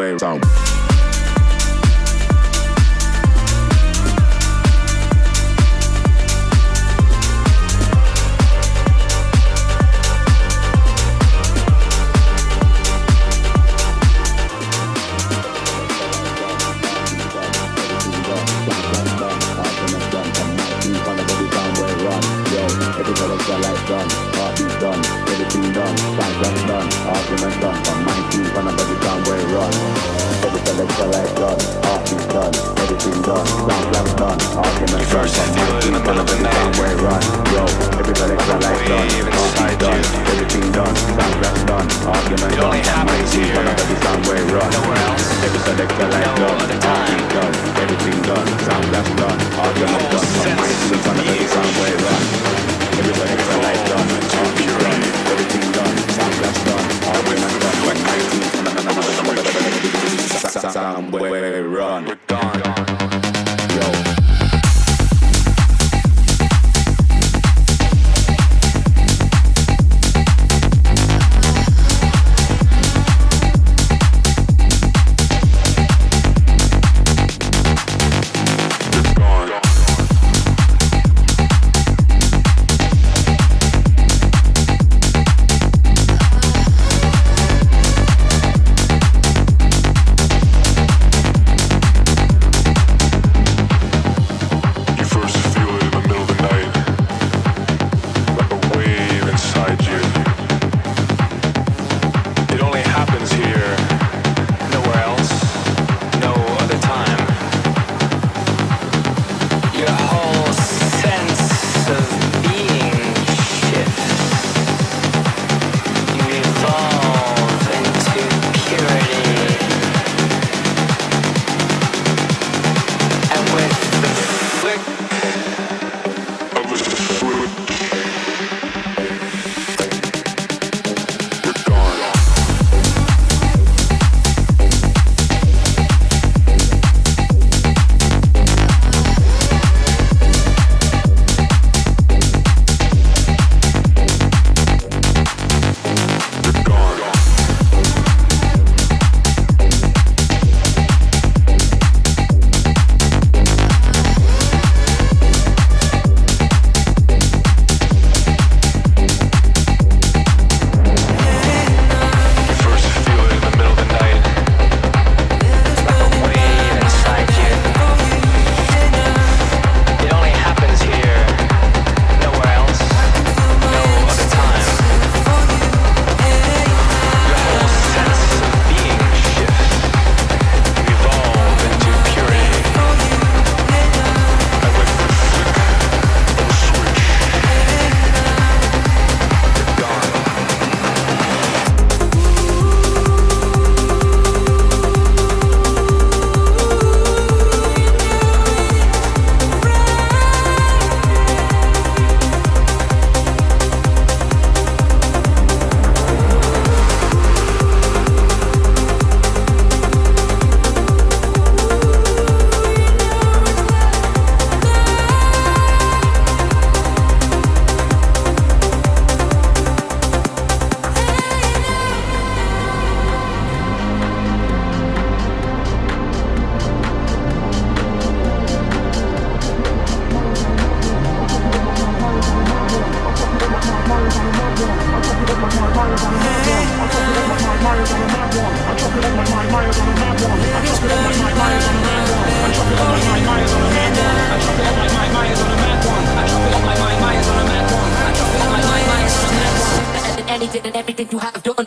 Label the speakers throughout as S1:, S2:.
S1: sound where, done, round round done. Argument done, the middle of the. Way run, yo,
S2: everybody got life done. Everything done, done. Done, but I'm sound way run. Everybody got life done. Everything done, done. Done, I'm sound way run. Everybody got life done. Everything done, done. Done, I'm way
S3: run. and everything you have done.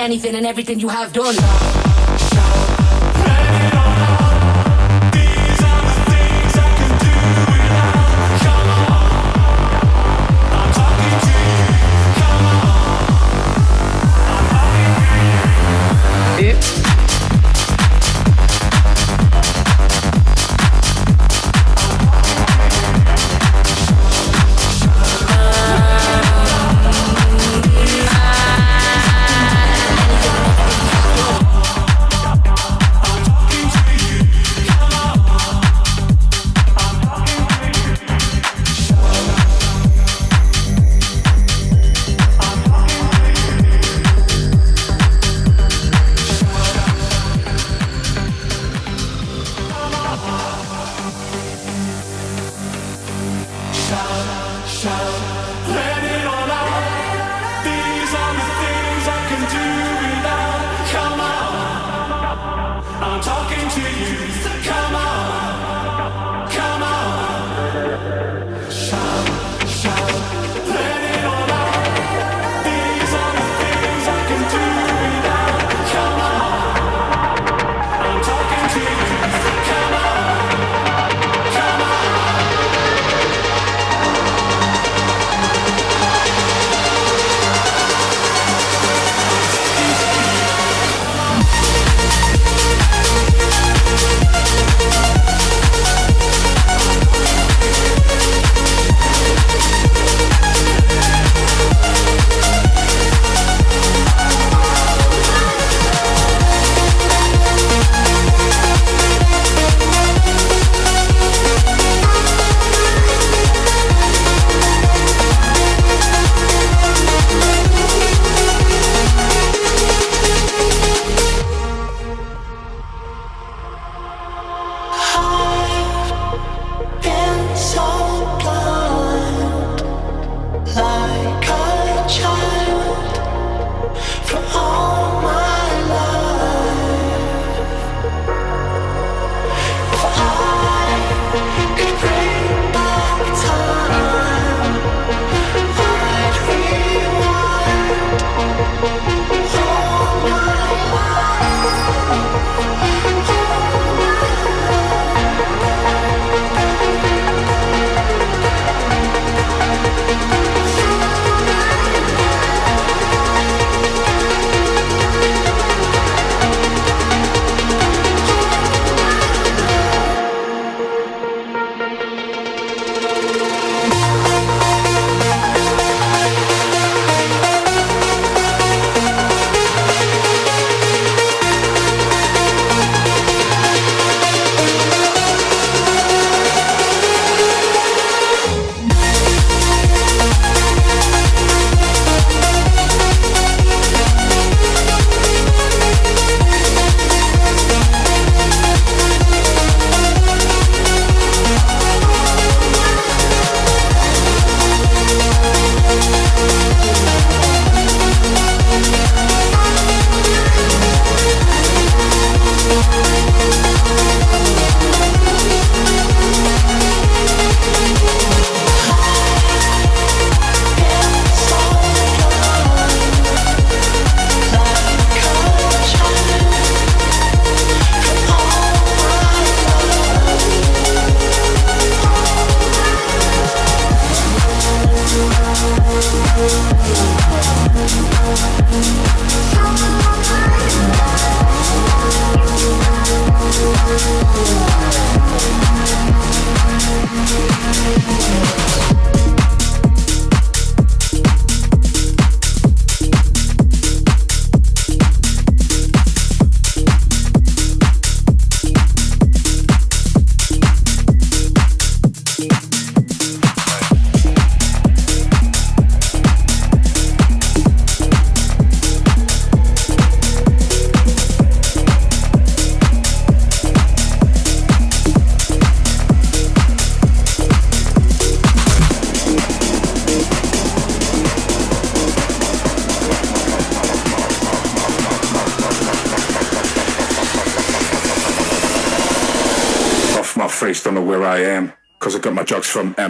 S2: Anything and everything you have done.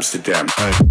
S4: Amsterdam. Hey.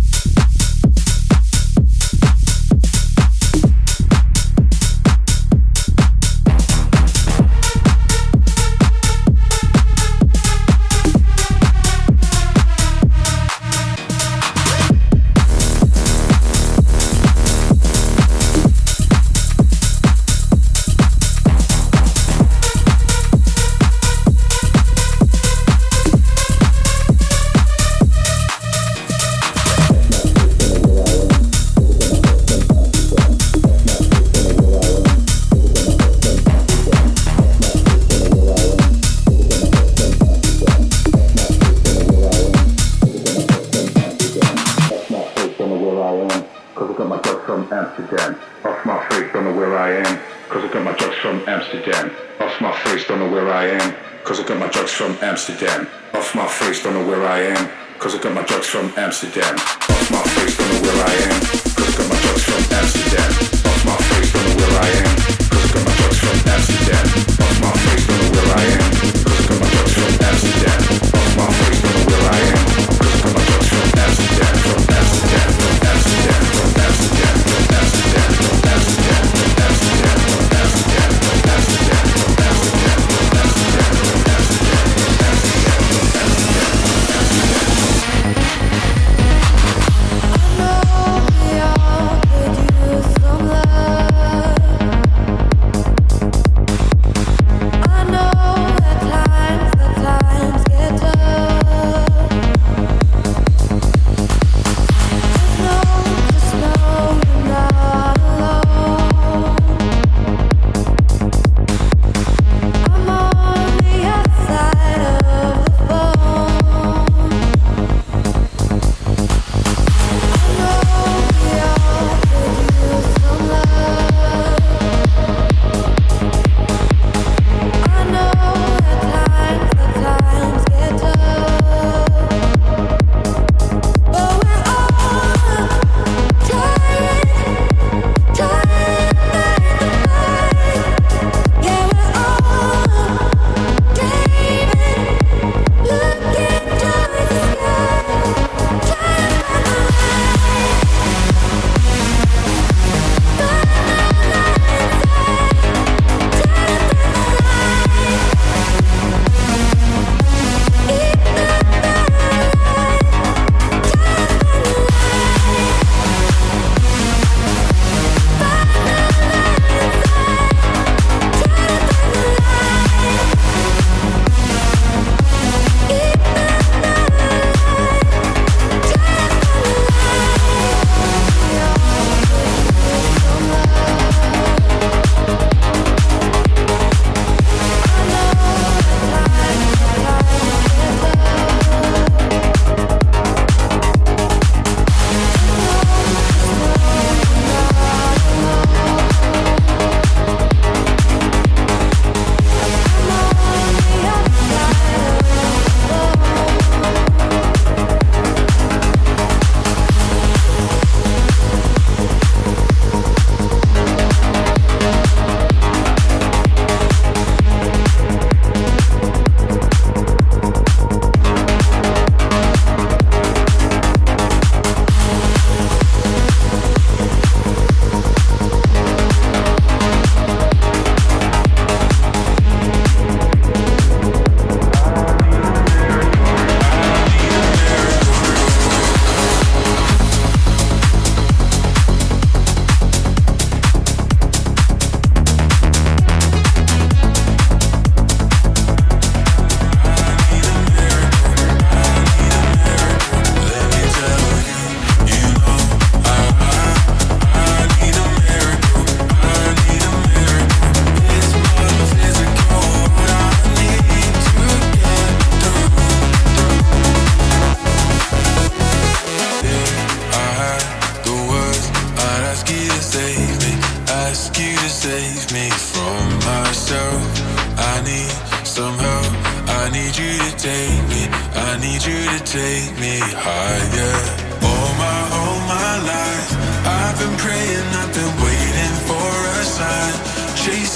S4: Drugs from Amsterdam. Amsterdam. Off my face, don't know where I am. Cause I got my drugs from Amsterdam. Off my face, don't know where I am. Cause I got my drugs from Amsterdam. Off my face, don't know where I am. Cause I got my drugs from Amsterdam. Off my face, don't know where I am. Cause I got my drugs from Amsterdam. Off my face, don't know where I am. Cause I got my drugs from Amsterdam. From Amsterdam,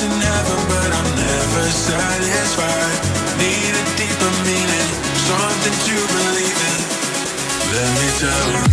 S4: than ever, but I'm never
S5: satisfied. Need a deeper meaning, something to believe in. Let me tell you.